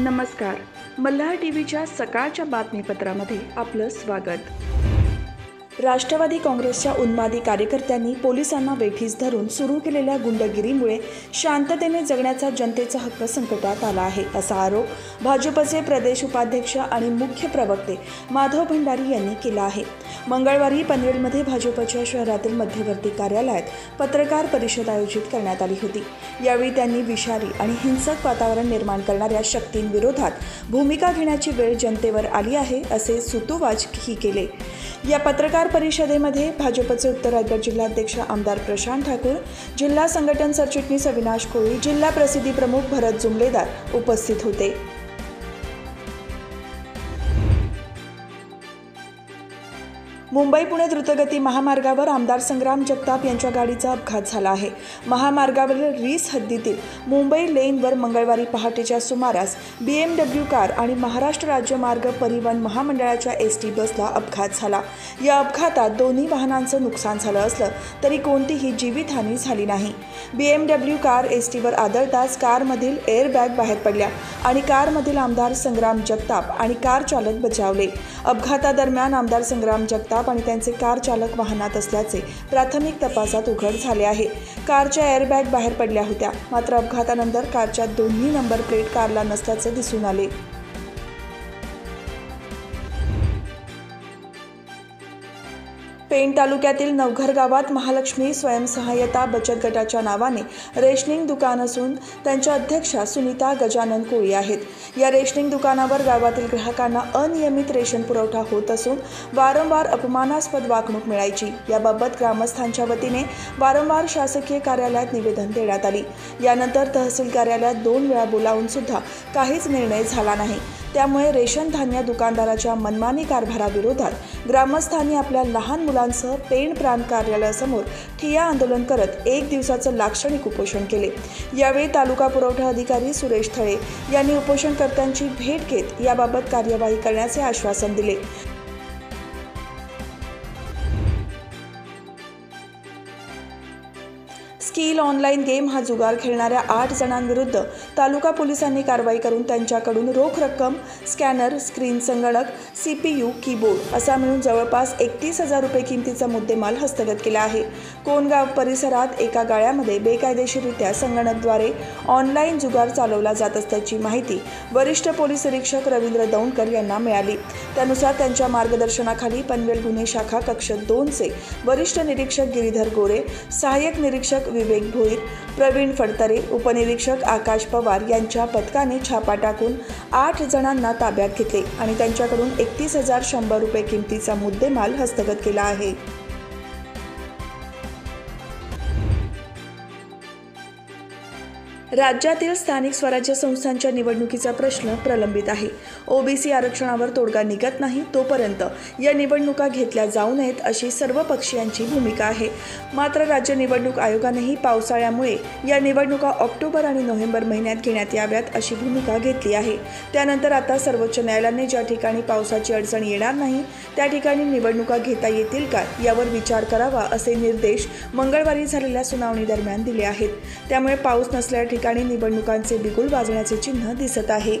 नमस्कार. मल्हार टी व्हीच्या सकाळच्या बातमीपत्रामध्ये आपलं स्वागत. राष्ट्रवादी काँग्रेसच्या उन्मादी कार्यकर्त्यांनी पोलिसांना वेठीस धरून सुरू केलेल्या गुंडगिरीमुळे शांततेने जगण्याचा जनतेचा हक्क संकटात आला आहे असा आरोप भाजपचे प्रदेश उपाध्यक्ष आणि मुख्य प्रवक्ते माधव भंडारी यांनी केला आहे. मंगळवारी पनवेलमध्ये भाजपच्या शहरातील मध्यवर्ती कार्यालयात पत्रकार परिषद आयोजित करण्यात आली होती. यावेळी त्यांनी विषारी आणि हिंसक वातावरण निर्माण करणाऱ्या शक्तींविरोधात भूमिका घेण्याची वेळ जनतेवर आली आहे असे सुतोवाचही केले. या पत्रकार परिषदेमध्ये भाजपचे उत्तर रायगड जिल्हाध्यक्ष आमदार प्रशांत ठाकूर जिल्हा संघटन सरचिटणीस अविनाश कोळी जिल्हा प्रसिद्धी प्रमुख भरत जुमलेदार उपस्थित होते. मुंबई पुणे द्रुतगती महामार्गावर आमदार संग्राम जगताप यांच्या गाडीचा अपघात झाला आहे. महामार्गावरील रीस हद्दीतील मुंबई लेनवर मंगळवारी पहाटेच्या सुमारास बी एम डब्ल्यू कार आणि महाराष्ट्र राज्य मार्ग परिवहन महामंडळाच्या एस टी बसला अपघात झाला. या अपघातात दोन्ही वाहनांचं नुकसान झालं असलं तरी कोणतीही जीवितहानी झाली नाही. B M W car S टीवर आदळताच कारमधील एअरबॅग बाहेर पडल्या आणि कारमधील आमदार संग्राम जगताप आणि कार चालक बचावले. अपघातादरम्यान आमदार संग्राम जगताप आणि त्यांचे कार चालक वाहनात असल्याचे प्राथमिक तपासात उघड झाले आहे. कारच्या एअरबॅग बाहेर पडल्या होत्या. मात्र अपघातानंतर कारच्या दोन्ही नंबर प्लेट कारला नसल्याचे दिसून आले. पेण तालुक्यातील नवघर गावात महालक्ष्मी स्वयंसहाय्यता बचत गटाच्या नावाने रेशनिंग दुकान असून त्यांच्या अध्यक्षा सुनीता गजानन कोळी आहेत. या रेशनिंग दुकानावर गावातील ग्राहकांना अनियमित रेशन पुरवठा होत असून वारंवार अपमानास्पद वागणूक मिळायची. याबाबत ग्रामस्थांच्या वतीने वारंवार शासकीय कार्यालयात निवेदन देण्यात आली. यानंतर तहसील कार्यालयात दोन वेळा बोलावून सुद्धा काहीच निर्णय झाला नाही. त्यामुळे रेशन धान्य दुकानदाराच्या मनमानी कारभाराविरोधात ग्रामस्थांनी आपल्या लहान मुलांसह पेण प्रांत कार्यालयासमोर ठिया आंदोलन करत एक दिवसाचं लाक्षणिक उपोषण केले. यावेळी तालुका पुरवठा अधिकारी सुरेश थळे यांनी उपोषणकर्त्यांची भेट घेत याबाबत कार्यवाही करण्याचे आश्वासन दिले. स्किल ऑनलाईन गेम हा जुगार खेळणाऱ्या आठ जणांविरुद्ध तालुका पोलिसांनी कारवाई करून त्यांच्याकडून रोख रक्कम स्कॅनर स्क्रीन संगणक सी पी यू कीबोर्ड असा मिळून जवळपास एकतीस हजार रुपये किमतीचा मुद्देमाल हस्तगत केला आहे. कोणगाव परिसरात एका गाळ्यामध्ये बेकायदेशीररित्या संगणकद्वारे ऑनलाईन जुगार चालवला जात असल्याची माहिती वरिष्ठ पोलीस निरीक्षक रवींद्र दौंडकर यांना मिळाली. त्यानुसार त्यांच्या मार्गदर्शनाखाली पनवेल गुन्हे शाखा कक्ष दोनचे वरिष्ठ निरीक्षक गिरीधर गोरे सहाय्यक निरीक्षक विवेक भोईर प्रवीण फडतरे उपनिरीक्षक आकाश पवार यांच्या पथकाने छापा टाकून आठ जणांना ताब्यात घेतले आणि त्यांच्याकडून एकतीस हजार शंभर रुपये किमतीचा मुद्देमाल हस्तगत केला आहे. राज्यातील स्थानिक स्वराज्य संस्थांच्या निवडणुकीचा प्रश्न प्रलंबित आहे. ओबीसी आरक्षणावर तोडगा निघत नाही तोपर्यंत या निवडणुका घेतल्या जाऊ नयेत अशी सर्व पक्षीयांची भूमिका आहे. मात्र राज्य निवडणूक आयोगानेही पावसाळ्यामुळे या निवडणुका ऑक्टोबर आणि नोव्हेंबर महिन्यात घेण्यात याव्यात अशी भूमिका घेतली आहे. त्यानंतर आता सर्वोच्च न्यायालयाने ज्या ठिकाणी पावसाची अडचण येणार नाही त्या ठिकाणी निवडणुका घेता येतील का यावर विचार करावा असे निर्देश मंगळवारी झालेल्या सुनावणी दरम्यान दिले आहेत. त्यामुळे पाऊस नसल्या ठिकाणी निवडणुकांचे बिगुल वाजण्याचे चिन्ह दिसत आहे.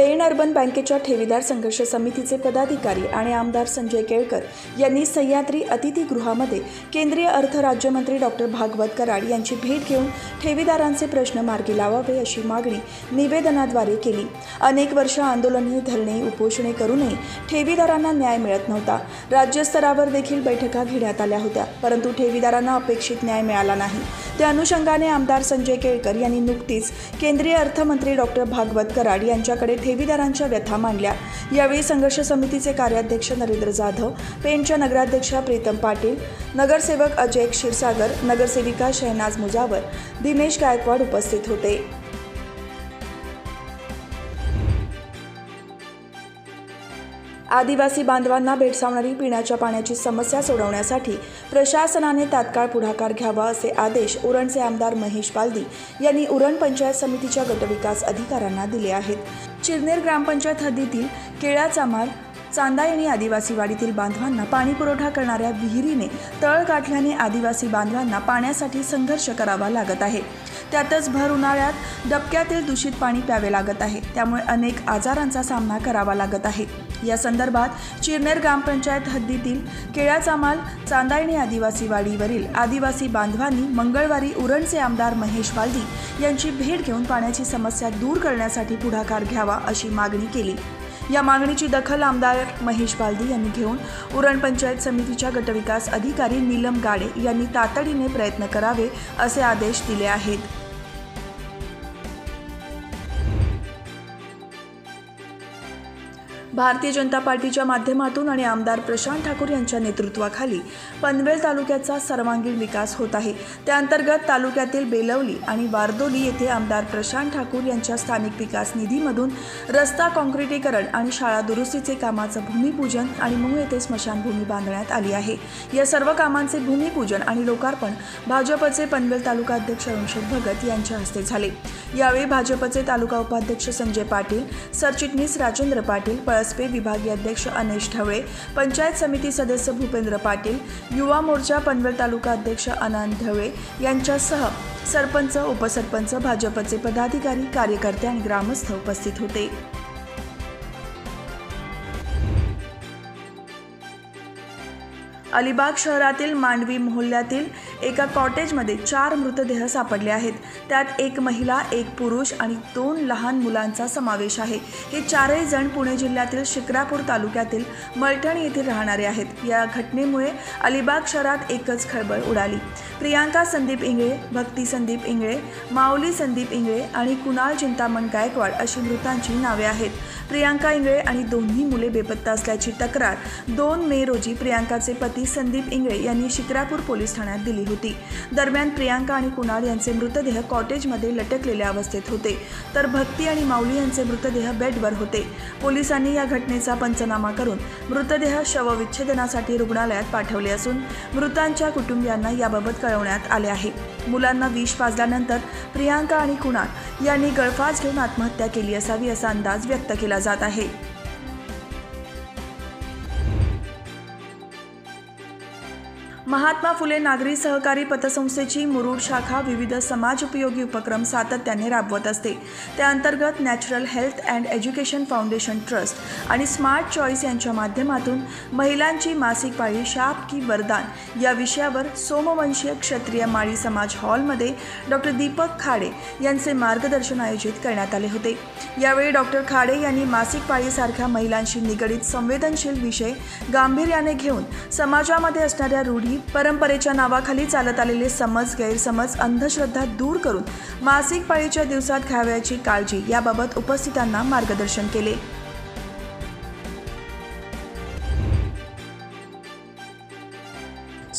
पेण अर्बन बँकेच्या ठेवीदार संघर्ष समितीचे पदाधिकारी आणि आमदार संजय केळकर यांनी सह्याद्री अतिथीगृहामध्ये केंद्रीय अर्थ राज्यमंत्री डॉक्टर भागवत कराड यांची भेट घेऊन ठेवीदारांचे प्रश्न मार्गी लावावे अशी मागणी निवेदनाद्वारे केली. अनेक वर्ष आंदोलने धरणे उपोषणे करूनही ठेवीदारांना न्याय मिळत नव्हता. राज्यस्तरावर देखील बैठका घेण्यात आल्या होत्या परंतु ठेवीदारांना अपेक्षित न्याय मिळाला नाही. त्या अनुषंगाने आमदार संजय केळकर यांनी नुकतीच केंद्रीय अर्थमंत्री डॉक्टर भागवत कराड यांच्याकडे ठेवीदारांच्या व्यथा मांडल्या. यावेळी संघर्ष समितीचे कार्याध्यक्ष नरेंद्र जाधव पेणच्या नगराध्यक्षा प्रीतम पाटील नगरसेवक अजय क्षीरसागर नगरसेविका शहनाज मुजावर दिनेश गायकवाड उपस्थित होते. आदिवासी बांधवांना भेडसावणारी पिण्याच्या पाण्याची समस्या सोडवण्यासाठी प्रशासनाने तात्काळ पुढाकार घ्यावा असे आदेश उरणचे आमदार महेश बालदी यांनी उरण पंचायत समितीच्या गटविकास अधिकाऱ्यांना दिले आहेत. चिरनेर ग्रामपंचायत हद्दीतील केळ्याचा माल चांदायणी आदिवासी वाडीतील बांधवांना पाणी पुरवठा करणाऱ्या विहिरीने तळ गाठल्याने आदिवासी बांधवांना पाण्यासाठी संघर्ष करावा लागत आहे. त्यातच भर उन्हाळ्यात डबक्यातील दूषित पाणी प्यावे लागत आहे. त्यामुळे अनेक आजारांचा सामना करावा लागत आहे. या संदर्भात चिरनेर ग्रामपंचायत हद्दीतील केळाचामाल चांदायणी आदिवासी वाडीवरील आदिवासी बांधवांनी मंगळवारी उरणचे आमदार महेश वाल्दी यांची भेट घेऊन पाण्याची समस्या दूर करण्यासाठी पुढाकार घ्यावा अशी मागणी केली. या मागणीची दखल आमदार महेश बालदी यांनी घेऊन उरण पंचायत समितीच्या गटविकास अधिकारी नीलम गाडे यांनी तातडीने प्रयत्न करावे असे आदेश दिले आहेत. भारतीय जनता पार्टीच्या माध्यमातून आणि आमदार प्रशांत ठाकूर यांच्या नेतृत्वाखाली पनवेल तालुक्याचा सर्वांगीण विकास होत आहे. त्याअंतर्गत तालुक्यातील बेलवली आणि वारदोली येथे आमदार प्रशांत ठाकूर यांच्या स्थानिक विकास निधीमधून रस्ता काँक्रिटीकरण आणि शाळा दुरुस्तीचे कामाचं भूमिपूजन आणि मूळ येथे स्मशानभूमी बांधण्यात आली आहे. या सर्व कामांचे भूमिपूजन आणि लोकार्पण भाजपचे पनवेल तालुका अध्यक्ष रणशोद भगत यांच्या हस्ते झाले. यावेळी भाजपचे तालुका उपाध्यक्ष संजय पाटील सरचिटणीस राजेंद्र पाटील पळसपे विभागीय अध्यक्ष अनेश ढवळे पंचायत समिती सदस्य भूपेंद्र पाटील युवा मोर्चा पनवेल तालुका अध्यक्ष अनंत ढवळे यांच्यासह सरपंच उपसरपंच भाजपचे पदाधिकारी कार्यकर्ते आणि ग्रामस्थ उपस्थित होते. अलिबाग शहरातील मांडवी मोहल्ल्यातील एका कॉटेजमध्ये चार मृतदेह सापडले आहेत. त्यात एक महिला एक पुरुष आणि दोन लहान मुलांचा समावेश आहे. हे चारही जण पुणे जिल्ह्यातील शिक्रापूर तालुक्यातील मलठण येथील राहणारे आहेत. या घटनेमुळे अलिबाग शहरात एकच खळबळ उडाली. प्रियांका संदीप इंगळे भक्ती संदीप इंगळे माऊली संदीप इंगळे आणि कुणाल चिंतामण गायकवाड अशी मृतांची नावे आहेत. प्रियांका इंगळे आणि दोन्ही मुले बेपत्ता असल्याची तक्रार दोन मे रोजी प्रियांकाचे पती संदीप इंगळे यांनी शिक्रापूर पोलीस ठाण्यात दिली होती. दरम्यान प्रियांका आणि कुणाल यांचे मृतदेह कॉटेजमध्ये लटकलेल्या अवस्थेत होते. तर भक्ती आणि माऊली यांचे मृतदेह बेडवर होते. पोलिसांनी या घटनेचा पंचनामा करून मृतदेह शवविच्छेदनासाठी रुग्णालयात पाठवले असून मृतांच्या कुटुंबियांना याबाबत कळवण्यात आले आहे. मुलांना विष पाजल्यानंतर प्रियांका आणि कुणाल यांनी गळफास घेऊन आत्महत्या केली असावी असा अंदाज व्यक्त केला जात आहे. महात्मा फुले नागरी सहकारी पतसंस्थेची मुरुड शाखा विविध समाजोपयोगी उपक्रम सातत्याने राबवत असते. त्याअंतर्गत natural health and education foundation trust आणि स्मार्ट चॉईस यांच्या माध्यमातून महिलांची मासिक पाळी शाप की वरदान या विषयावर सोमवंशीय क्षत्रिय माळी समाज हॉलमध्ये डॉक्टर दीपक खाडे यांचे मार्गदर्शन आयोजित करण्यात आले होते. यावेळी डॉक्टर खाडे यांनी मासिक पाळीसारख्या महिलांशी निगडीत संवेदनशील विषय गांभीर्याने घेऊन समाजामध्ये असणाऱ्या रूढी परंपरेच्या नावाखाली चालत आलेले समज गैरसमज अंधश्रद्धा दूर करून मासिक पाळीच्या दिवसात घ्यावयाची काळजी याबाबत उपस्थितांना मार्गदर्शन केले.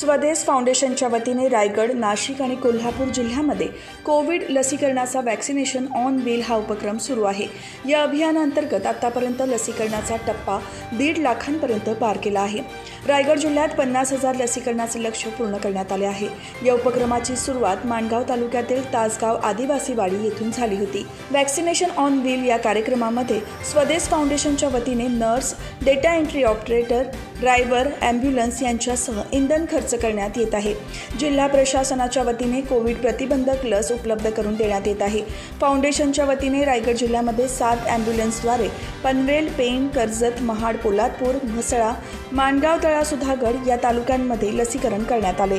स्वदेश फाउंडेशनच्या वतीने रायगड नाशिक आणि कोल्हापूर जिल्ह्यामध्ये कोविड लसीकरणाचा वॅक्सिनेशन ऑन व्हील हा उपक्रम सुरू आहे. या अभियानाअंतर्गत आतापर्यंत लसीकरणाचा टप्पा दीड लाखांपर्यंत पार केला आहे. रायगड जिल्ह्यात पन्नास हजार लसीकरणाचे लक्ष पूर्ण करण्यात आले आहे. या उपक्रमाची सुरुवात माणगाव तालुक्यातील तासगाव आदिवासीवाडी येथून झाली होती. वॅक्सिनेशन ऑन व्हील या कार्यक्रमामध्ये स्वदेश फाउंडेशनच्या वतीने nurse data entry operator driver ambulance यांच्यासह इंधन खर्च करण्यात येत आहे. जिल्हा प्रशासनाच्या वतीने कोविड प्रतिबंधक लस उपलब्ध करून देण्यात येत आहे. फाउंडेशनच्या वतीने रायगड जिल्ह्यामध्ये सात ॲम्ब्युलन्सद्वारे पनवेल पेण कर्जत महाड पोलादपूर म्हसळा माणगाव तळा सुधागड या तालुक्यांमध्ये लसीकरण करण्यात आले.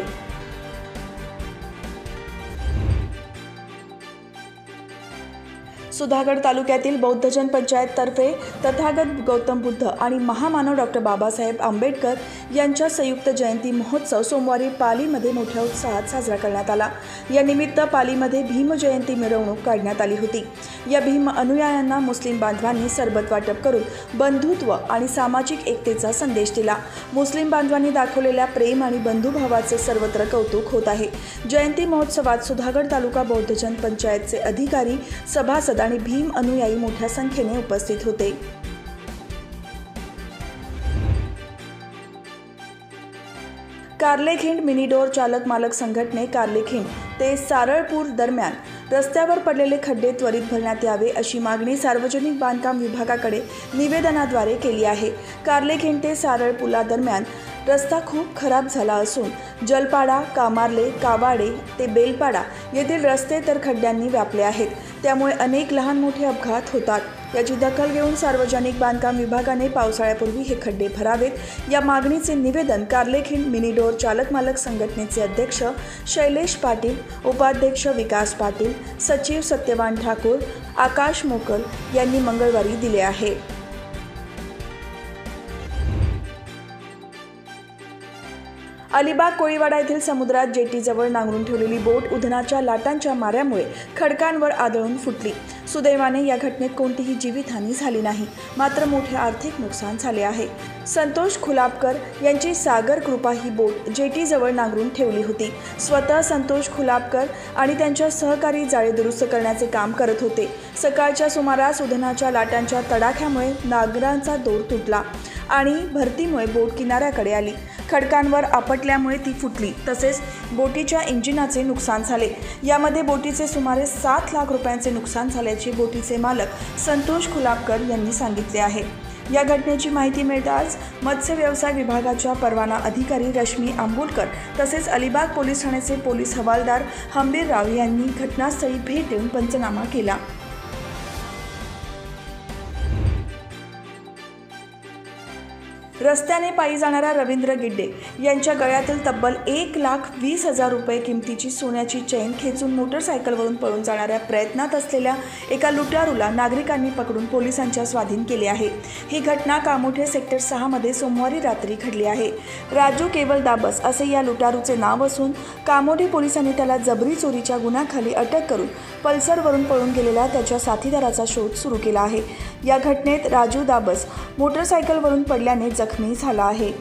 सुधागड तालुक्यातील बौद्धजन पंचायततर्फे तथागत गौतम बुद्ध आणि महामानव डॉक्टर बाबासाहेब आंबेडकर यांच्या संयुक्त जयंती महोत्सव सोमवारी पालीमध्ये मोठ्या उत्साहात साजरा करण्यात आला. या निमित्त पालीमध्ये भीम जयंती मिरवणूक काढण्यात आली होती. या भीम अनुयायांना मुस्लिम बांधवांनी सरबत वाटप करून बंधुत्व आणि सामाजिक एकतेचा संदेश दिला. मुस्लिम बांधवांनी दाखवलेल्या प्रेम आणि बंधुभावाचे सर्वत्र कौतुक होत आहे. जयंती महोत्सवात सुधागड तालुका बौद्धजन पंचायतचे अधिकारी सभासद आणि भीम अनुयायी मोठ्या संख्येने उपस्थित होते. कार्लेखिंड मिनीडोर चालक मालक संघटने कार्लेखिंड ते सारळपूर दरम्यान रस्त्यावर पडलेले खड्डे त्वरित भरण्यात यावे अशी मागणी सार्वजनिक बांधकाम विभागाकडे निवेदनाद्वारे केली आहे. कार्लेखिंड ते सारळ पुलादरम्यान रस्ता खूप खराब झाला असून जलपाडा कामार्ले कावाडे ते बेलपाडा येथील रस्ते तर खड्ड्यांनी व्यापले आहेत. त्यामुळे अनेक लहान मोठे अपघात होतात. याची दखल घेऊन सार्वजनिक बांधकाम विभागाने पावसाळ्यापूर्वी हे खड्डे भरावेत. या मागणीचे निवेदन कार्लेखिंड मिनीडोर चालक मालक संघटनेचे अध्यक्ष शैलेश पाटील उपाध्यक्ष विकास पाटील सचिव सत्यवान ठाकूर आकाश मोकल यांनी मंगळवारी दिले आहे. अलिबाग कोळीवाडा येथील समुद्रात जेटीजवळ नांगरून ठेवलेली बोट उधनाच्या लाटांच्या माऱ्यामुळे खडकांवर आदळून फुटली. सुदैवाने या घटनेत कोणतीही जीवितहानी झाली नाही. मात्र मोठे आर्थिक नुकसान झाले आहे. संतोष खुलापकर यांची सागर कृपा ही बोट जेटीजवळ नांगरून ठेवली होती. स्वतः संतोष खुलापकर आणि त्यांच्या सहकारी जाळे दुरुस्त करण्याचे काम करत होते. सकाळच्या सुमारास उधनाच्या लाटांच्या तडाख्यामुळे नागरांचा दोर तुटला आणि भरतीमुळे बोट किनाऱ्याकडे आली. खडकांवर आपटल्यामुळे ती फुटली. तसेच बोटीच्या इंजिनाचे नुकसान झाले. यामध्ये बोटीचे सुमारे सात लाख रुपयांचे नुकसान झाल्याचे बोटीचे मालक संतोष खुलापकर यांनी सांगितले आहे. या घटनेची माहिती मिळताच मत्स्य व्यवसाय विभागाच्या परवाना अधिकारी रश्मी आंबोलकर तसेच अलिबाग पोलीस ठाण्याचे पोलीस हवालदार हंबीरराव यांनी घटनास्थळी भेट देऊन पंचनामा केला. रस्त्याने पायी जाणाऱ्या रवींद्र गिड्डे यांच्या गळ्यातील तब्बल एक लाख वीस हजार रुपये किमतीची सोन्याची चेन खेचून मोटरसायकलवरून पळून जाणाऱ्या प्रयत्नात असलेल्या एका लुटारूला नागरिकांनी पकडून पोलिसांच्या स्वाधीन केले आहे. ही घटना कामोठे सेक्टर सहामध्ये सोमवारी रात्री घडली आहे. राजू केवल दाबस असे या लुटारूचे नाव असून कामोठे पोलिसांनी त्याला जबरी चोरीच्या गुन्ह्याखाली अटक करून पल्सरवरून पळून गेलेल्या त्याच्या साथीदाराचा शोध सुरू केला आहे. या घटनेत राजू दाबस मोटरसायकलवरून पडल्याने जखमी झाला आहे.